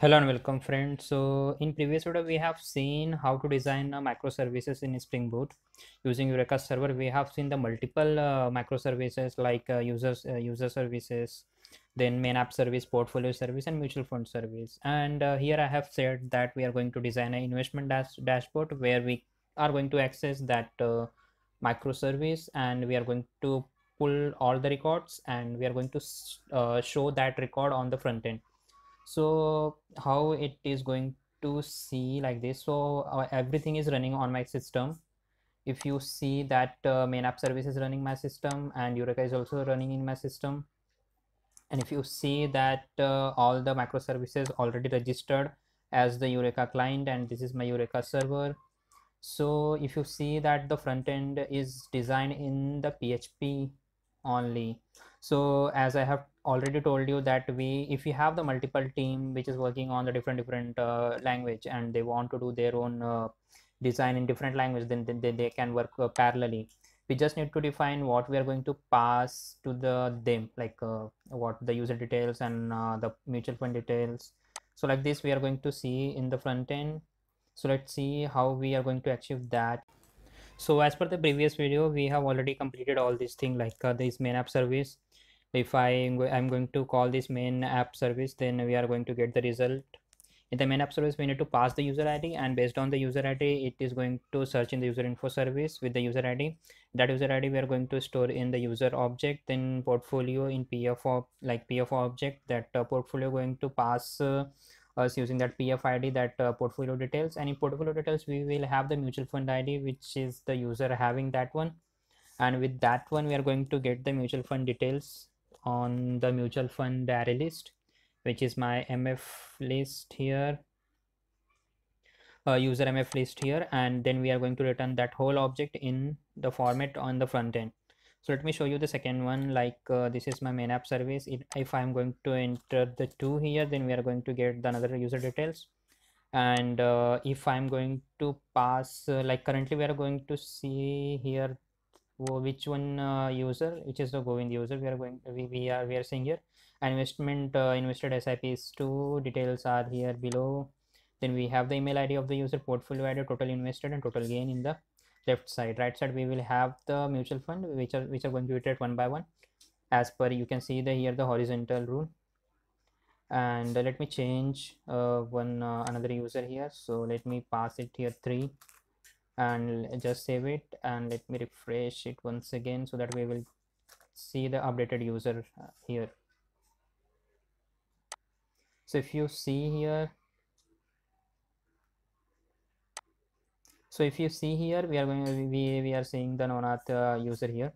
Hello and welcome friends. So in previous video we have seen how to design uh, microservices in Spring Boot using Eureka server. We have seen the multiple uh, microservices like uh, users uh, user services, then main app service, portfolio service and mutual fund service. And uh, here I have said that we are going to design an investment dash dashboard where we are going to access that uh, microservice and we are going to pull all the records and we are going to show that record on the front end so how it is going to see like this? So uh, everything is running on my system. If you see that uh, main app service is running my system and eureka is also running in my system. And if you see that uh, all the microservices already registered as the eureka client and this is my eureka server. So if you see that the front end is designed in the php only. So as i have already told you that we if we have the multiple team which is working on the different different uh, language and they want to do their own uh, design in different language then, then they, they can work uh, parallelly. We just need to define what we are going to pass to the them like uh, what the user details and uh, the mutual fund details. So like this we are going to see in the front end. So let's see how we are going to achieve that. So as per the previous video we have already completed all these things like uh, this main app service if I I'm going to call this main app service then we are going to get the result. In the main app service we need to pass the user id and based on the user id it is going to search in the user info service with the user id that user id we are going to store in the user object then portfolio in pf like pf object that uh, portfolio going to pass uh, us using that pf id that uh, portfolio details. And in portfolio details we will have the mutual fund id which is the user having that one. And with that one we are going to get the mutual fund details on the mutual fund array list which is my mf list here. Uh, user mf list here. And then we are going to return that whole object in the format on the front end. So let me show you the second one. Like uh, this is my main app service. It, if i'm going to enter the two here then we are going to get the another user details. And uh, if i'm going to pass uh, like currently we are going to see here which one uh, user? Which is the govind user we are going we, we are we are seeing here. Investment uh, invested sip is two details are here below. Then we have the email id of the user portfolio id total invested and total gain in the left side. Right side we will have the mutual fund which are which are going to iterate one by one. As per you can see the here the horizontal rule. And uh, let me change uh, one uh, another user here. So let me pass it here three and just save it and let me refresh it once again so that we will see the updated user uh, here. So if you see here so if you see here we are going we we are seeing the nonath uh, user here.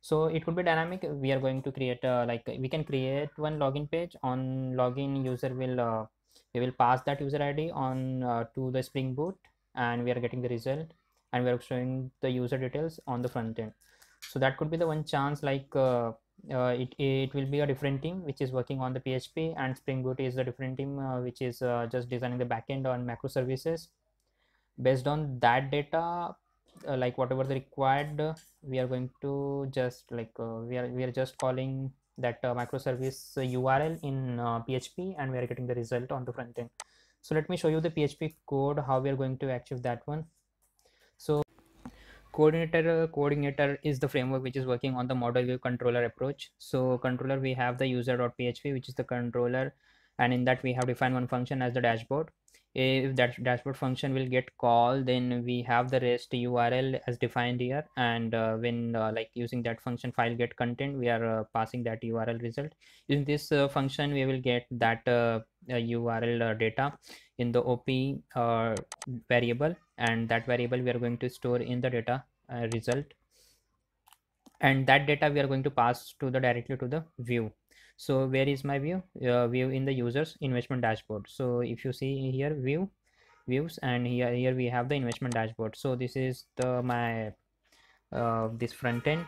So it would be dynamic. We are going to create uh, like we can create one login page. On login user will uh, we will pass that user id on uh, to the spring boot and we are getting the result and we are showing the user details on the front end. So that could be the one chance like uh, uh, it, it will be a different team which is working on the php and spring boot is a different team uh, which is uh, just designing the backend on microservices. Based on that data uh, like whatever the required uh, we are going to just like we are we are just calling that microservice url in php and we are getting the result on the front end so let me show you the php code how we are going to achieve that one. So CodeIgniter CodeIgniter is the framework which is working on the model view controller approach. So controller we have the user.php which is the controller and in that we have defined one function as the dashboard if that dashboard function will get called then we have the rest url as defined here. And uh, when uh, like using that function file get content we are uh, passing that url result. Using this uh, function we will get that url uh, uh, data in the op variable. And that variable we are going to store in the data result. And that data we are going to pass to the directly to the view so where is my view? Uh, view in the users investment dashboard. So if you see here view views and here here we have the investment dashboard. So this is the my uh, this front end.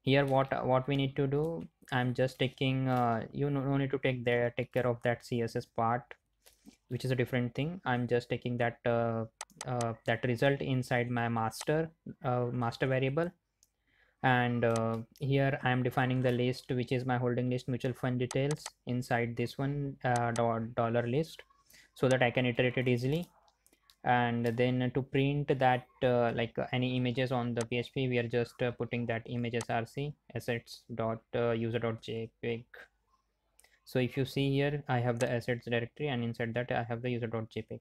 Here what what we need to do i'm just taking uh, you no, no need to take there take care of that css part which is a different thing. I'm just taking that uh, uh, that result inside my master uh, master variable and uh, here I am defining the list which is my holding list mutual fund details inside this one uh, dollar list so that I can iterate it easily. And then to print that uh, like uh, any images on the PHP we are just uh, putting that image src assets dot uh, user dot jpeg so if you see here I have the assets directory and inside that I have the user dot jpeg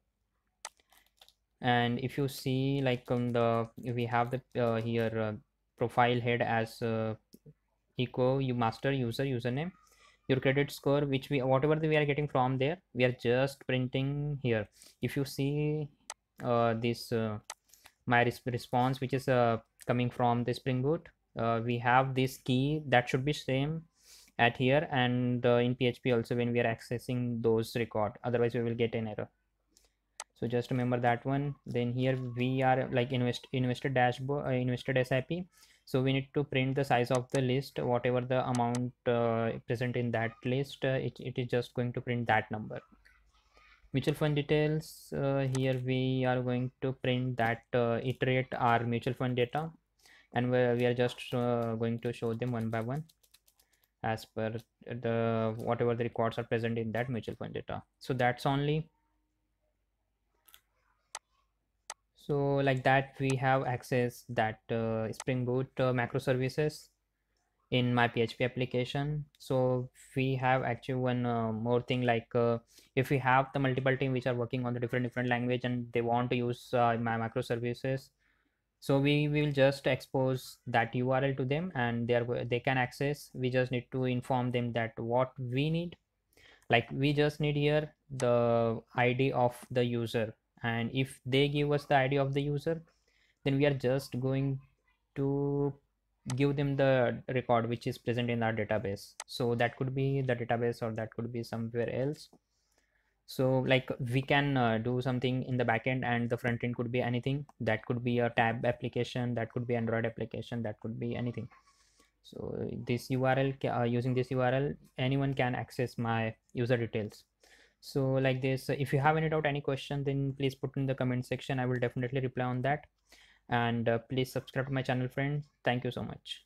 and if you see like on the we have the here profile head as echo you master user username your credit score which we whatever we are getting from there we are just printing here. If you see uh, this uh, my response which is uh, coming from the spring boot we have this key that should be same at here and in php also when we are accessing those record. Otherwise we will get an error. So just remember that one. Then here we are like invest invested dashboard uh, invested sip so we need to print the size of the list whatever the amount uh, present in that list uh, it, it is just going to print that number. Mutual fund details uh, here we are going to print that uh, iterate our mutual fund data and we are just uh, going to show them one by one as per the whatever the records are present in that mutual fund data. So that's only so like that we have access that uh, spring boot uh, services in my php application. So we have actually one uh, more thing like uh, if we have the multiple team which are working on the different different language and they want to use uh, my microservices so we will just expose that url to them and they are they can access. We just need to inform them that what we need. Like we just need here the id of the user and if they give us the id of the user then we are just going to give them the record which is present in our database. So that could be the database or that could be somewhere else. So like we can uh, do something in the backend and the front end could be anything. That could be a tab application that could be android application that could be anything. So this url uh, using this url anyone can access my user details so like this if you have any doubt any question then please put in the comment section. I will definitely reply on that. And uh, please subscribe to my channel friends. Thank you so much